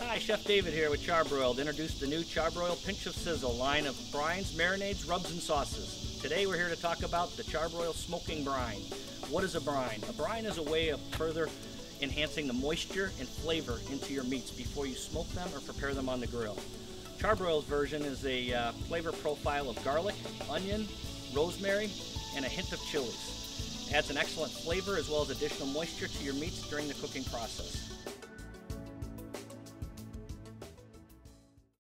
Hi, Chef David here with Charbroiled. Introduced the new Charbroil Pinch of Sizzle line of brines, marinades, rubs, and sauces. Today we're here to talk about the Charbroil Smoking Brine. What is a brine? A brine is a way of further enhancing the moisture and flavor into your meats before you smoke them or prepare them on the grill. Charbroil's version is a uh, flavor profile of garlic, onion, rosemary, and a hint of chilies. Adds an excellent flavor as well as additional moisture to your meats during the cooking process.